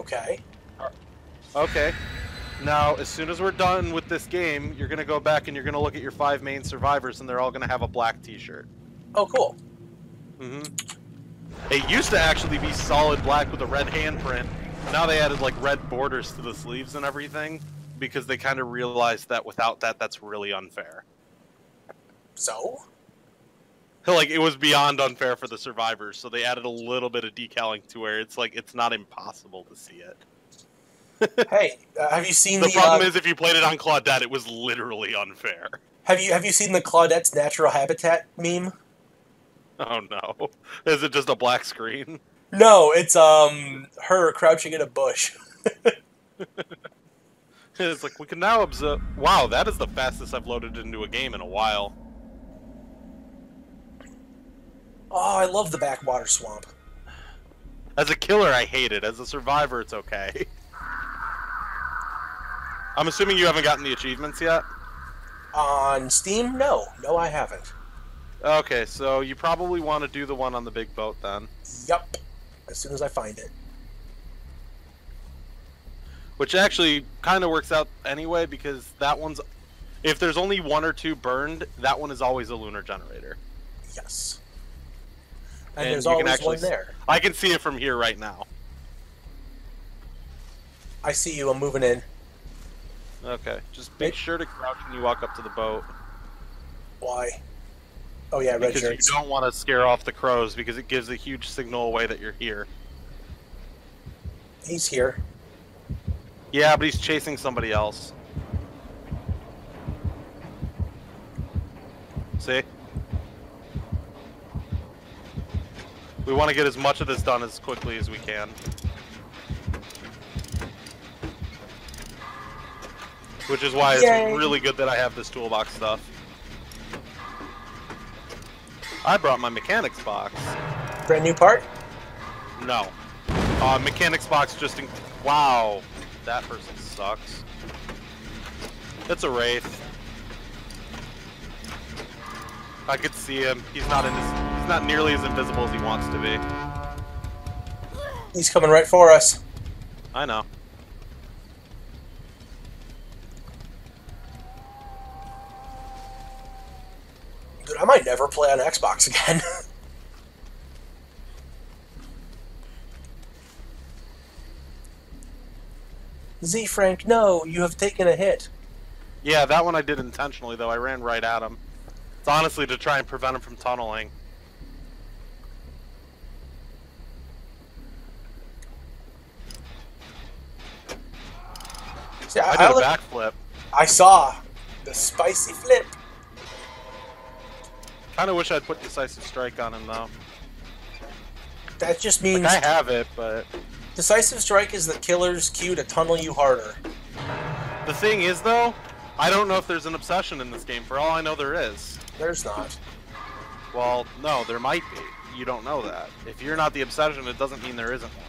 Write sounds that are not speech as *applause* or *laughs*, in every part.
Okay. Okay. Now, as soon as we're done with this game, you're gonna go back and you're gonna look at your five main survivors, and they're all gonna have a black T-shirt. Oh, cool. Mm-hmm. It used to actually be solid black with a red handprint. Now they added like red borders to the sleeves and everything because they kind of realized that without that, that's really unfair. So? *laughs* Like it was beyond unfair for the survivors, so they added a little bit of decaling to where it's like it's not impossible to see it. *laughs* hey, uh, have you seen The the? problem uh, is if you played it on Claudette, it was literally unfair. have you have you seen the Claudette's natural habitat meme? Oh no. Is it just a black screen? No, it's um her crouching in a bush. *laughs* It's like we can now observe. Wow, that is the fastest I've loaded into a game in a while. Oh, I love the backwater swamp. As a killer, I hate it. As a survivor, it's okay. I'm assuming you haven't gotten the achievements yet. On Steam, no, no, I haven't. Okay, so you probably want to do the one on the big boat then. Yup. As soon as I find it. Which actually kind of works out anyway because that one's. If there's only one or two burned, that one is always a lunar generator. Yes. And, And there's you can always actually one there. I can see it from here right now. I see you. I'm moving in. Okay, just make sure to crouch when you walk up to the boat. Why? Oh yeah, red because shirts. you don't want to scare off the crows because it gives a huge signal away that you're here. He's here. Yeah, but he's chasing somebody else. See? We want to get as much of this done as quickly as we can. Which is why Yay. it's really good that I have this toolbox stuff. I brought my mechanics box. Brand new part. No. Uh, mechanics box just in. Wow. That person sucks. It's a Wraith. I could see him. He's not in his, He's not nearly as invisible as he wants to be. He's coming right for us. I know. Dude, I might never play on Xbox again. *laughs* Z Frank, no, you have taken a hit. Yeah, that one I did intentionally though. I ran right at him. It's honestly to try and prevent him from tunneling. See, I I, did I, a backflip. I saw the spicy flip. Kind of wish I'd put decisive strike on him though. That just means Like I have it, but decisive strike is the killer's cue to tunnel you harder. the thing is though, I don't know if there's an obsession in this game. For all I know, there is. There's not. Well, no, there might be. You don't know that. If you're not the obsession, it doesn't mean there isn't one.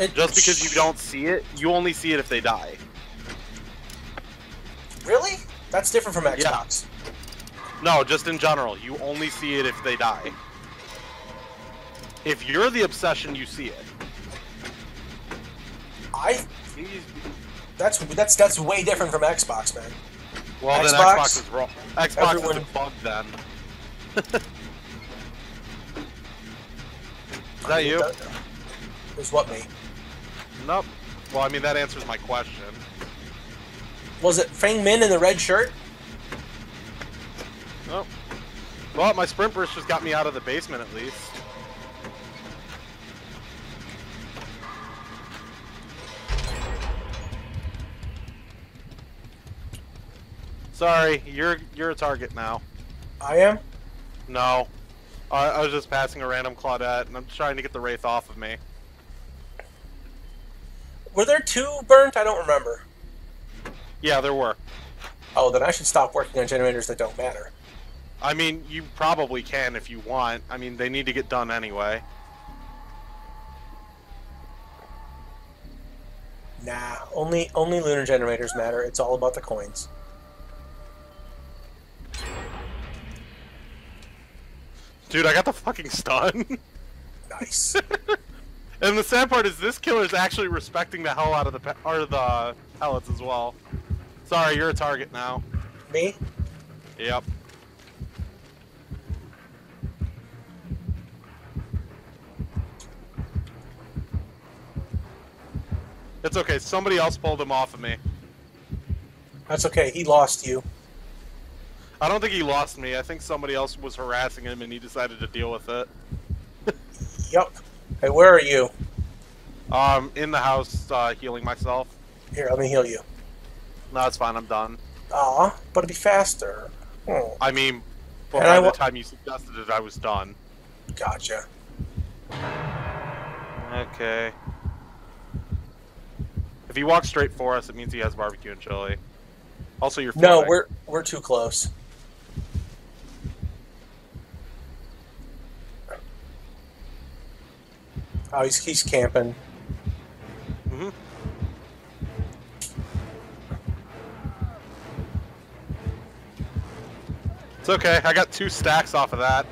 It, Just because you don't see it, you only see it if they die. Really? That's different from Xbox. No, just in general, you only see it if they die. If you're the obsession, you see it. I that's that's that's way different from Xbox, man. Well, then Xbox, Xbox is wrong. Xbox everyone- is a bug then. *laughs* is that you? Is what me? Nope. Well, I mean, that answers my question. Was it Feng Min in the red shirt? Nope. Well, my sprint burst just got me out of the basement at least. Sorry, you're you're a target now. I am. No. I, I was just passing a random Claudette, and I'm trying to get the Wraith off of me. Were there two burnt? I don't remember. Yeah, there were. Oh, then I should stop working on generators that don't matter. I mean, you probably can if you want. I mean, they need to get done anyway. Nah, only only lunar generators matter. It's all about the coins. Dude, I got the fucking stun. *laughs* Nice. *laughs* And the sad part is this killer is actually respecting the hell out of the pe- or the pellets as well. Sorry, you're a target now. Me? Yep. It's okay. Somebody else pulled him off of me. That's okay. He lost you. I don't think he lost me. I think somebody else was harassing him and he decided to deal with it. *laughs* Yup. Hey, where are you? Um, in the house, uh, healing myself. Here, let me heal you. No, it's fine. I'm done. Aw, but it'd be faster. Oh, I mean, by I the time you suggested it, I was done. gotcha. Okay. If he walks straight for us, it means he has barbecue and chili. Also, you're No, we're we're too close. Oh, he's he's camping. Mhm. It's okay. I got two stacks off of that.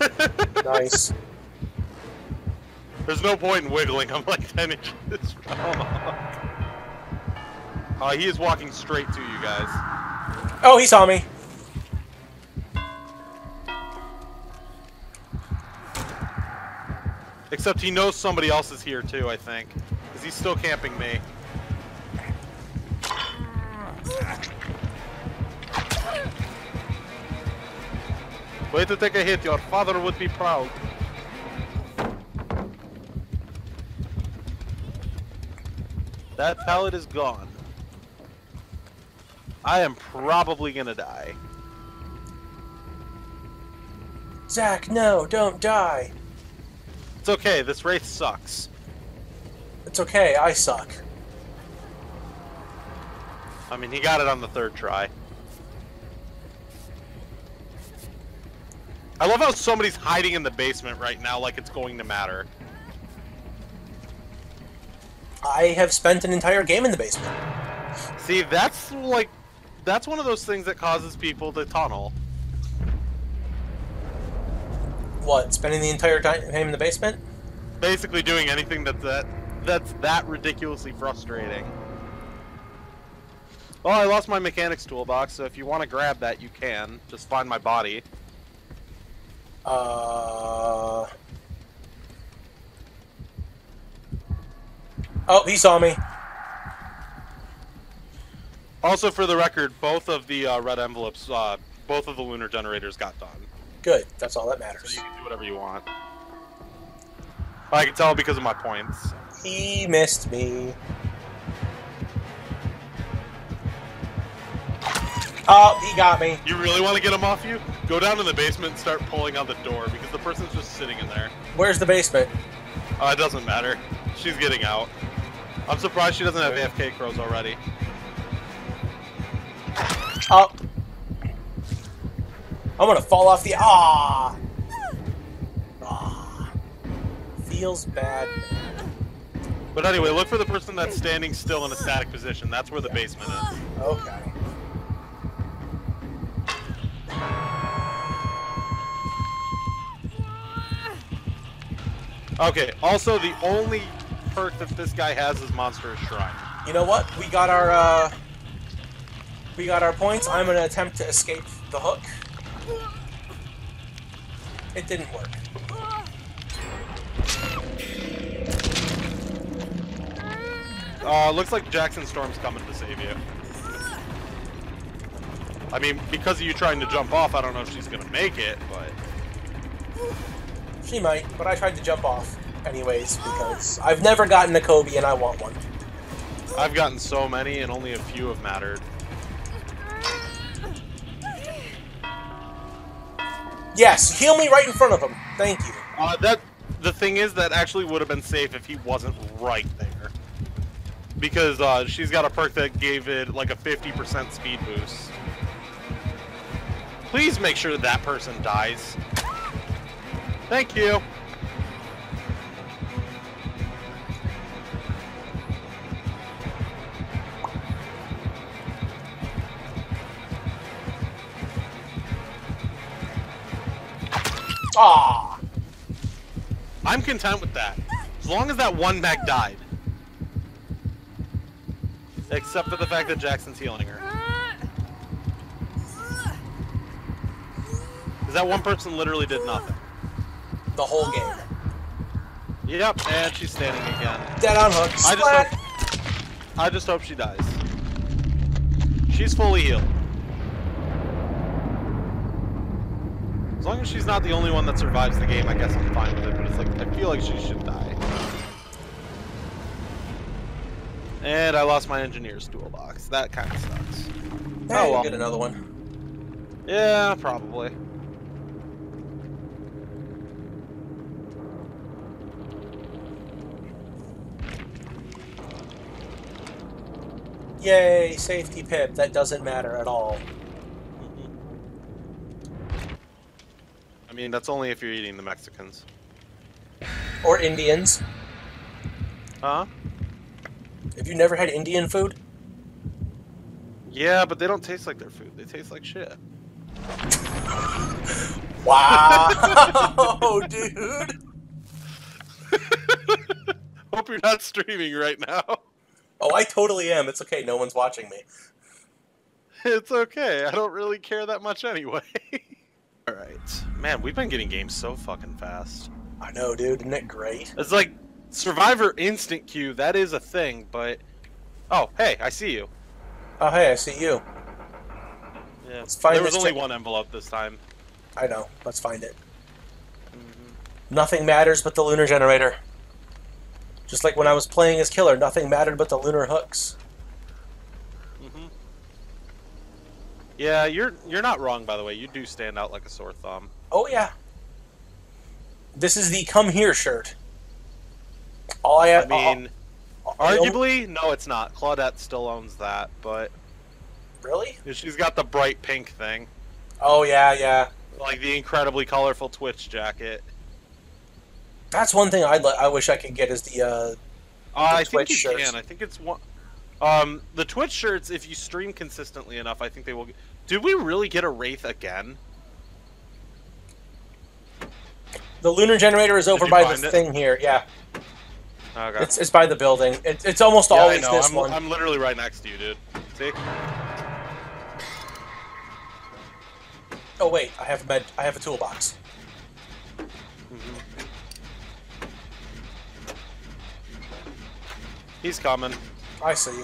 *laughs* Nice. There's no point in wiggling. I'm *laughs* like 10 inches from. Uh, he is walking straight to you guys. Oh, he saw me. Except he knows somebody else is here too, I think. Because he's still camping me. Wait to take a hit, your father would be proud. That pallet is gone. I am probably gonna die. Zach, no, don't die. It's okay, this wraith sucks. It's okay. I suck. I mean, he got it on the third try. I love how somebody's hiding in the basement right now like it's going to matter. I have spent an entire game in the basement. See, that's like, that's one of those things that causes people to tunnel. What? Spending the entire time in the basement? Basically doing anything that, that that's that ridiculously frustrating. Well, I lost my mechanics toolbox, so if you want to grab that, you can. Just find my body. Uh. Oh, he saw me. Also, for the record, both of the uh, red envelopes, uh, both of the lunar generators got done. Good. That's all that So matters. you can do whatever you want. I can tell because of my points. He missed me. Oh, he got me. You really want to get him off you? Go down to the basement and start pulling on the door because the person's just sitting in there. Where's the basement? Uh, it doesn't matter. She's getting out. I'm surprised she doesn't have AFK crows already. Oh. I'm gonna fall off the. Ah! Ah. Feels bad. But anyway, look for the person that's standing still in a static position. That's where the basement is. Okay. Okay, also the only perk that this guy has is Monstrous Shrine. You know what? We got our, uh. We got our points. I'm gonna attempt to escape the hook. It didn't work. Uh, looks like Jackson Storm's coming to save you. I mean, because of you trying to jump off, I don't know if she's gonna make it, but... She might, but I tried to jump off anyways because I've never gotten a Kobe and I want one. I've gotten so many, and only a few have mattered. Yes, heal me right in front of him. Thank you. Uh, that the thing is that actually would have been safe if he wasn't right there, because uh, she's got a perk that gave it like a 50% speed boost. Please make sure that person dies. Thank you. I'm content with that. As long as that one mech died. Except for the fact that Jackson's healing her. Because that one person literally did nothing. The whole game. Yep, and she's standing again. Dead on hook. I just hope, I just hope she dies. She's fully healed. Long as she's not the only one that survives the game, I guess I'm fine with it. But it's like I feel like she should die. And I lost my engineer's toolbox. That kind of sucks. Hey, Oh, well. get another one. Yeah, probably. Yay, safety pip. That doesn't matter at all. Mean, that's only if you're eating the Mexicans. Or Indians. Huh? Have you never had Indian food? Yeah, but they don't taste like their food. They taste like shit. *laughs* Wow, *laughs* dude. *laughs* Hope you're not streaming right now. Oh, I totally am. It's okay. No one's watching me. It's okay. I don't really care that much anyway. Alright. Man, we've been getting games so fucking fast. I know, dude. Isn't it great? It's like Survivor Instant Queue, that is a thing, but. Oh, hey, I see you. Oh, hey, I see you. Yeah. Let's find there was only one envelope this time. I know. Let's find it. Mm-hmm. Nothing matters but the lunar generator. Just like when I was playing as killer, nothing mattered but the lunar hooks. hmm Yeah, you're you're not wrong by the way. You do stand out like a sore thumb. Oh yeah. This is the come here shirt. All I, I mean, all- all- arguably, no, it's not. Claudette still owns that, but really? she's got the bright pink thing, Oh yeah, yeah. like the incredibly colorful Twitch jacket. That's one thing I'd I wish I could get is the uh, Uh, I think you shirts. can. I think it's one. Um, the Twitch shirts, if you stream consistently enough, I think they will. Get... Did we really get a wraith again? the lunar generator is over by the it? thing here. Yeah, Okay. it's it's by the building. It, it's almost yeah, always this I'm, one. I'm literally right next to you, dude. See? Oh wait, I have a med. I have a toolbox. He's coming. I see.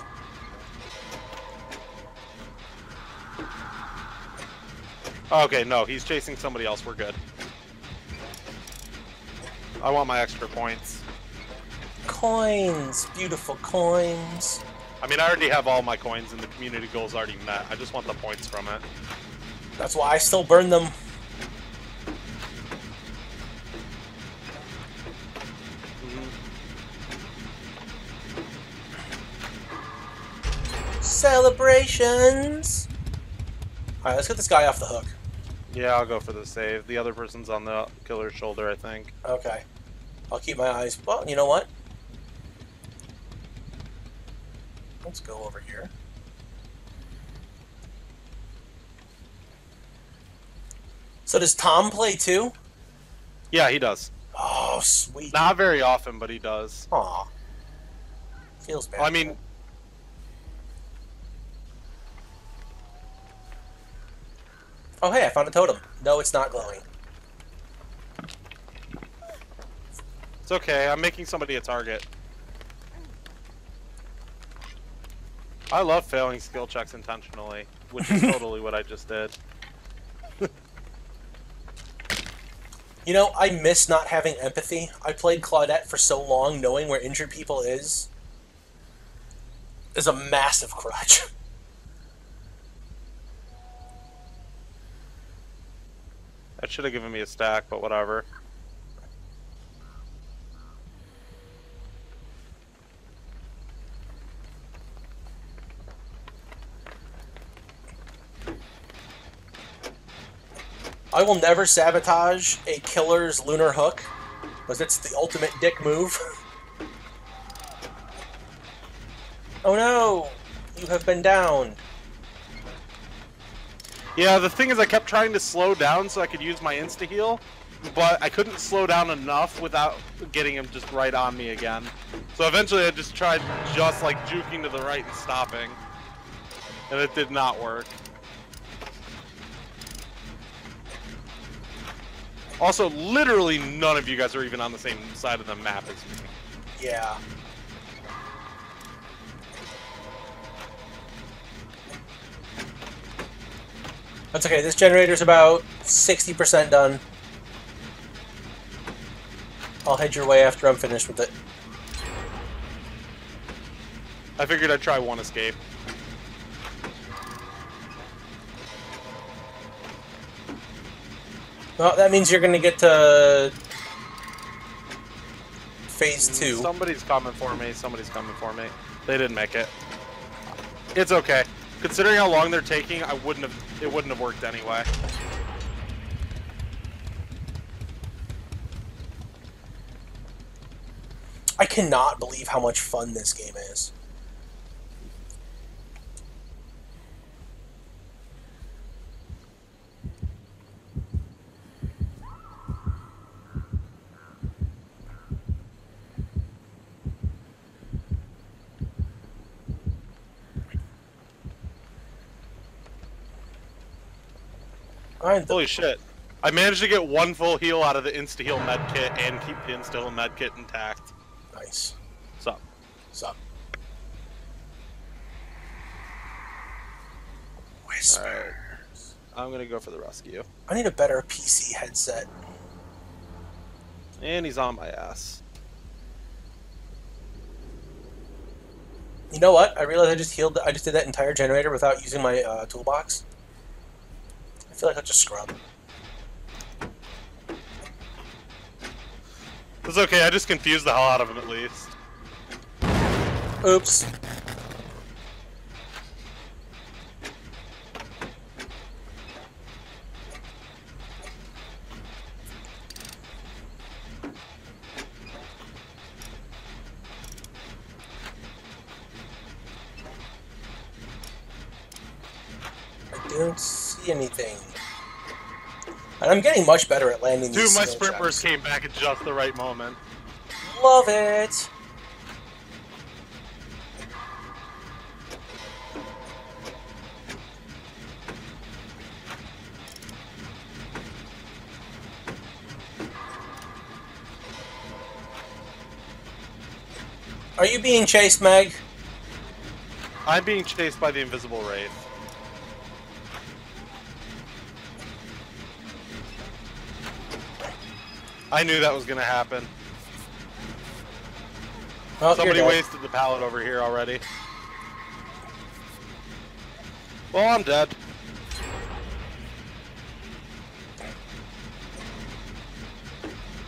Okay, no, he's chasing somebody else. We're good. I want my extra points. Coins, beautiful coins. I mean, I already have all my coins, and the community goal's already met. I just want the points from it. That's why I still burn them. Celebrations. All right, let's get this guy off the hook. Yeah, I'll go for the save. The other person's on the killer's shoulder, I think. Okay. I'll keep my eyes. Well, you know what? Let's go over here. So does Tom play too? Yeah, he does. Oh, sweet. Not very often, but he does. Aw. Feels bad. I mean, Oh, hey, I found a totem. No, it's not glowing. it's okay. I'm making somebody a target. I love failing skill checks intentionally, which is *laughs* totally what I just did. *laughs* You know, I miss not having empathy. I played Claudette for so long, knowing where injured people is is a massive crutch. *laughs* That should have given me a stack, but whatever. I will never sabotage a killer's lunar hook, because it's the ultimate dick move. *laughs* oh no! You have been downed. Yeah, the thing is, I kept trying to slow down so I could use my insta heal, but I couldn't slow down enough without getting him just right on me again. So eventually I just tried just like juking to the right and stopping. And it did not work. Also, literally none of you guys are even on the same side of the map as me. Yeah. That's okay. This generator's about 60% done. I'll head your way after I'm finished with it. I figured I'd try one escape. Well, that means you're going to get to phase two. Somebody's coming for me. Somebody's coming for me. They didn't make it. It's okay. Considering how long they're taking, I wouldn't have. It wouldn't have worked anyway. I cannot believe how much fun this game is. Alright, Holy shit. I managed to get one full heal out of the insta heal med kit and keep the insta heal med kit intact. nice. So, Sup? Whisper. I'm gonna go for the rescue. I need a better PC headset. And he's on my ass. You know what? I realized I just healed. I just did that entire generator without using my uh, toolbox. I feel like a scrub. It's okay, I just confused the hell out of him at least. Oops. I don't see anything. And I'm getting much better at landing Dude, these my skill sprint burst came back at just the right moment. Love it. Are you being chased, Meg? I'm being chased by the invisible wraith. I knew that was gonna happen. Oh, Somebody wasted the pallet over here already. Well, I'm dead.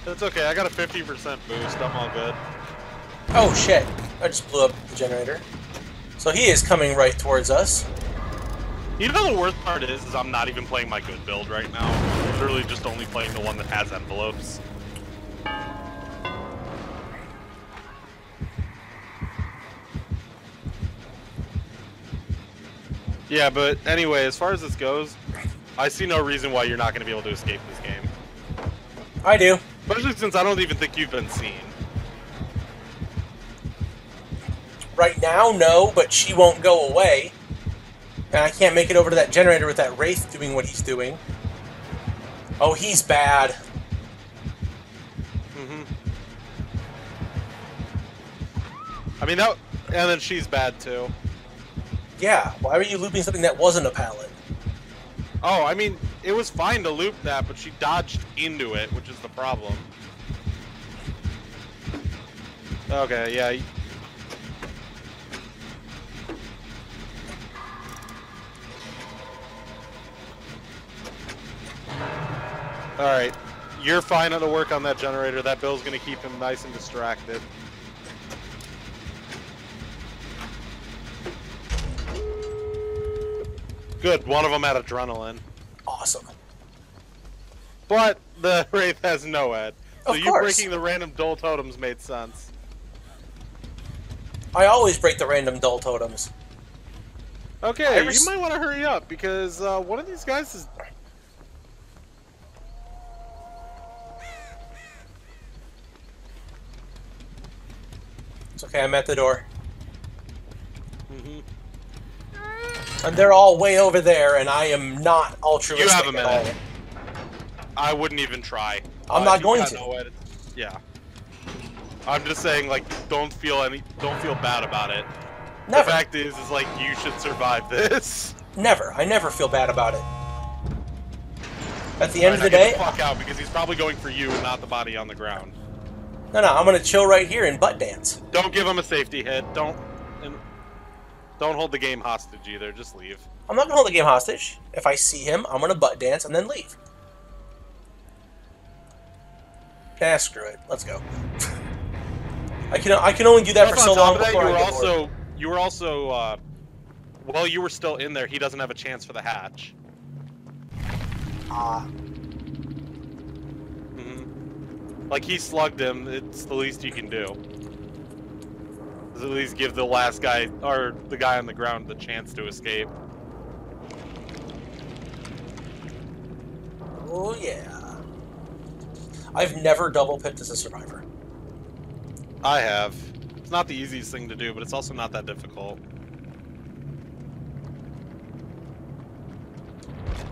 It's okay, I got a 50% boost, I'm all good. Oh shit! I just blew up the generator. So he is coming right towards us. You know the worst part is, is I'm not even playing my good build right now. I'm literally just only playing the one that has envelopes. Yeah, but anyway, as far as this goes, I see no reason why you're not going to be able to escape this game. I do. Especially since I don't even think you've been seen. Right now, no, but she won't go away. And I can't make it over to that generator with that Wraith doing what he's doing. Oh, he's bad. Mm-hmm. I mean, that. And then she's bad too. Yeah, why were you looping something that wasn't a pallet? Oh, I mean, it was fine to loop that, but she dodged into it, which is the problem. Okay, yeah. Alright, you're fine the work on that generator. That bill's gonna keep him nice and distracted. Good, one of them had adrenaline. Awesome. But the *laughs* Wraith has NOED. So of you course. breaking the random dull totems made sense. I always break the random dull totems. Okay, you might want to hurry up because uh, one of these guys is. It's okay, I'm at the door. Mm -hmm. And they're all way over there, and I am not altruistic You have a minute. I wouldn't even try. I'm Uh, not going to. no way Yeah. I'm just saying, like, don't feel any, don't feel bad about it. Never. The fact is, is like you should survive this. *laughs* Never. I never feel bad about it. At the end of the day, get the fuck out because he's probably going for you and not the body on the ground. no, no, I'm gonna chill right here and butt dance. Don't give him a safety hit. Don't, don't hold the game hostage either. Just leave. I'm not gonna hold the game hostage. If I see him, I'm gonna butt dance and then leave. Ah, screw it. Let's go. *laughs* I can I can only do that for so long of that, you before were I get bored. also, you were also, uh, well, you were still in there. He doesn't have a chance for the hatch. Ah, hmm Like he slugged him. It's the least you can do. At least give the last guy or the guy on the ground the chance to escape. oh yeah. I've never double pipped as a survivor. I have. It's not the easiest thing to do, but it's also not that difficult.